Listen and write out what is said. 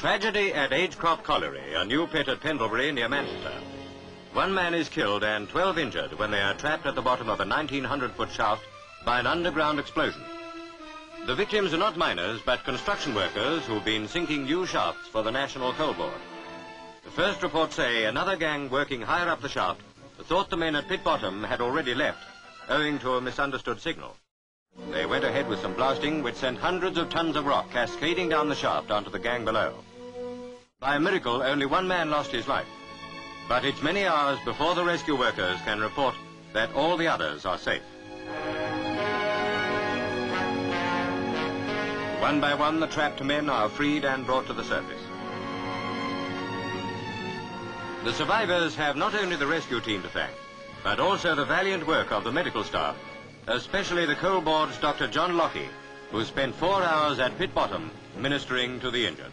Tragedy at Agecroft Colliery, a new pit at Pendlebury near Manchester. One man is killed and 12 injured when they are trapped at the bottom of a 1900-foot shaft by an underground explosion. The victims are not miners, but construction workers who've been sinking new shafts for the National Coal Board. The first reports say another gang working higher up the shaft thought the men at pit bottom had already left, owing to a misunderstood signal. They went ahead with some blasting, which sent hundreds of tons of rock cascading down the shaft onto the gang below. By a miracle, only one man lost his life. But it's many hours before the rescue workers can report that all the others are safe. One by one, the trapped men are freed and brought to the surface. The survivors have not only the rescue team to thank, but also the valiant work of the medical staff, especially the coal board's Dr. John Lockie, who spent four hours at pit bottom ministering to the injured.